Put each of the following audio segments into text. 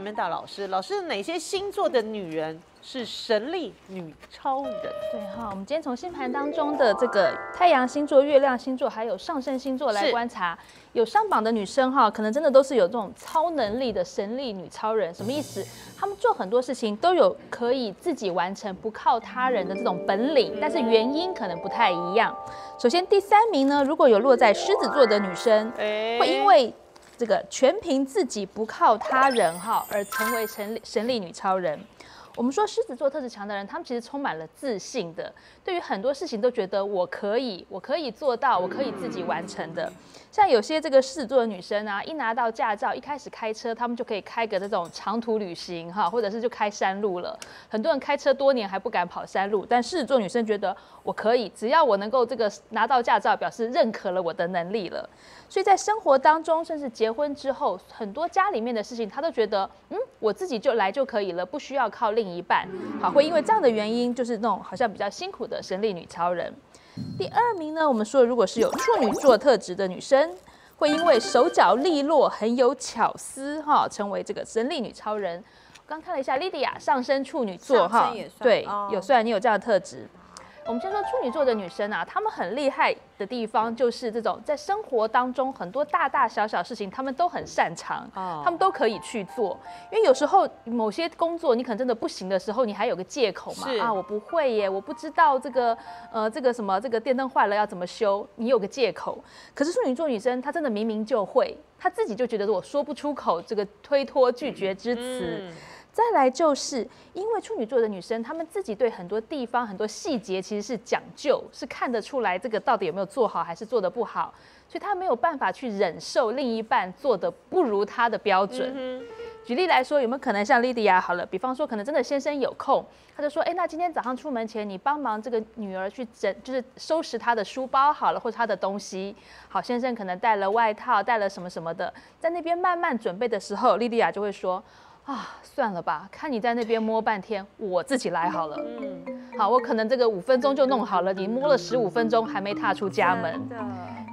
Amanda 老师，老师哪些星座的女人是神力女超人？对哈，我们今天从星盘当中的这个太阳星座、月亮星座还有上升星座来观察，有上榜的女生哈，可能真的都是有这种超能力的神力女超人。什么意思？她们做很多事情都有可以自己完成，不靠他人的这种本领，但是原因可能不太一样。首先第三名呢，如果有落在狮子座的女生，会因为这个全凭自己不靠他人哈，而成为神神力女超人。我们说狮子座特质强的人，他们其实充满了自信的，对于很多事情都觉得我可以，我可以做到，我可以自己完成的。像有些这个狮子座的女生啊，一拿到驾照，一开始开车，她们就可以开个这种长途旅行哈，或者是就开山路了。很多人开车多年还不敢跑山路，但狮子座女生觉得我可以，只要我能够这个拿到驾照，表示认可了我的能力了。所以在生活当中，甚至结婚之后，很多家里面的事情，她都觉得嗯，我自己就来就可以了，不需要靠另一半。好，会因为这样的原因，就是那种好像比较辛苦的神力女超人。第二名呢，我们说如果是有处女座特质的女生，会因为手脚利落、很有巧思，哈，成为这个神力女超人。刚看了一下，莉迪亚上升处女座，哈，对，有虽然你有这样的特质。我们先说处女座的女生啊，她们很厉害的地方就是这种在生活当中很多大大小小事情，她们都很擅长，她们都可以去做。因为有时候某些工作你可能真的不行的时候，你还有个借口嘛，啊，我不会耶，我不知道这个呃这个什么这个电灯坏了要怎么修，你有个借口。可是处女座女生她真的明明就会，她自己就觉得我说不出口这个推脱拒绝之词。再来就是因为处女座的女生，她们自己对很多地方、很多细节其实是讲究，是看得出来这个到底有没有做好，还是做得不好，所以她没有办法去忍受另一半做的不如她的标准。举例来说，有没有可能像莉迪亚好了？比方说，可能真的先生有空，他就说：“哎，那今天早上出门前，你帮忙这个女儿去整，就是收拾她的书包好了，或者她的东西。好，先生可能带了外套，带了什么什么的，在那边慢慢准备的时候，莉迪亚就会说。”啊，算了吧，看你在那边摸半天，我自己来好了。嗯，好，我可能这个五分钟就弄好了，你摸了十五分钟还没踏出家门。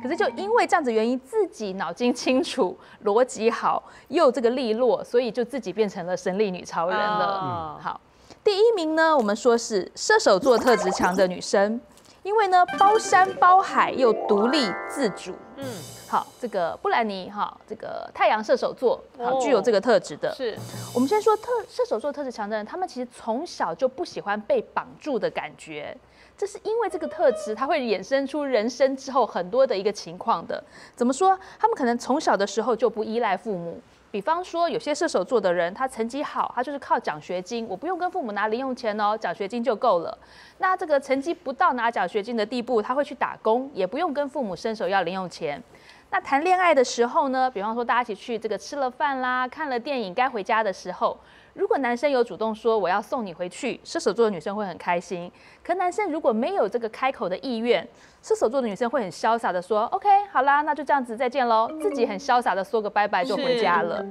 可是就因为这样子原因，自己脑筋清楚，逻辑好，又这个利落，所以就自己变成了神力女超人了。嗯，好，第一名呢，我们说是射手座特质强的女生，因为呢包山包海又独立自主。嗯。好，这个布兰妮哈，这个太阳射手座，好具有这个特质的。是，我们先说特射手座特质强的人，他们其实从小就不喜欢被绑住的感觉，这是因为这个特质，它会衍生出人生之后很多的一个情况的。怎么说？他们可能从小的时候就不依赖父母。比方说，有些射手座的人，他成绩好，他就是靠奖学金，我不用跟父母拿零用钱哦，奖学金就够了。那这个成绩不到拿奖学金的地步，他会去打工，也不用跟父母伸手要零用钱。那谈恋爱的时候呢？比方说大家一起去这个吃了饭啦，看了电影，该回家的时候，如果男生有主动说我要送你回去，射手座的女生会很开心。可男生如果没有这个开口的意愿，射手座的女生会很潇洒的说 OK，好啦，那就这样子再见喽，自己很潇洒的说个拜拜就回家了。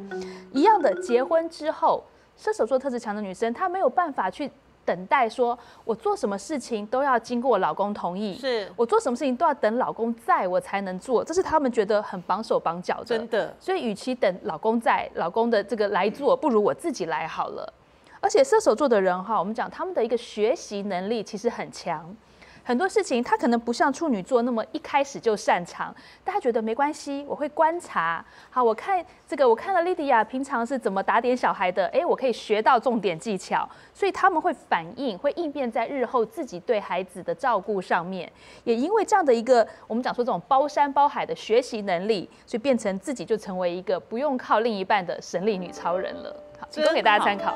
一样的，结婚之后，射手座特质强的女生她没有办法去。等待说，我做什么事情都要经过老公同意，是我做什么事情都要等老公在我才能做，这是他们觉得很绑手绑脚的。真的，所以与其等老公在，老公的这个来做，不如我自己来好了。而且射手座的人哈，我们讲他们的一个学习能力其实很强。很多事情他可能不像处女座那么一开始就擅长，但他觉得没关系，我会观察。好，我看这个，我看了莉迪亚平常是怎么打点小孩的，哎，我可以学到重点技巧，所以他们会反应，会应变在日后自己对孩子的照顾上面。也因为这样的一个，我们讲说这种包山包海的学习能力，所以变成自己就成为一个不用靠另一半的神力女超人了。好，提供给大家参考。